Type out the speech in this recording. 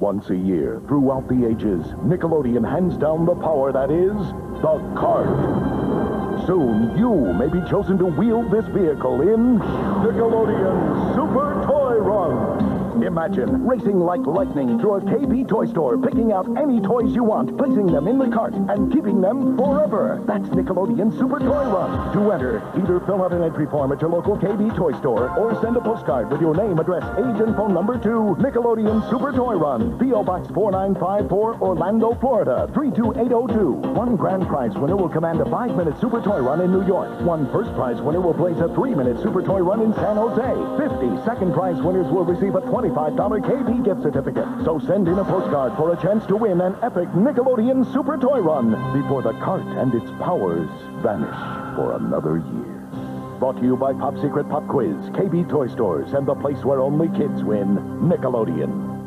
Once a year, throughout the ages, Nickelodeon hands down the power that is the cart. Soon, you may be chosen to wield this vehicle in Nickelodeon Super. Imagine racing like lightning through a KB toy store, picking out any toys you want, placing them in the cart, and keeping them forever. That's Nickelodeon Super Toy Run. To enter, either fill out an entry form at your local KB toy store or send a postcard with your name, address, age, and phone number to Nickelodeon Super Toy Run, P.O. Box 4954, Orlando, Florida, 32802. One grand prize winner will command a five-minute Super Toy Run in New York. One first prize winner will place a three-minute Super Toy Run in San Jose. 50 second prize winners will receive a 20 $25 KB gift certificate. So send in a postcard for a chance to win an epic Nickelodeon Super Toy Run before the cart and its powers vanish for another year. Brought to you by Pop Secret Pop Quiz, KB Toy Stores, and the place where only kids win, Nickelodeon.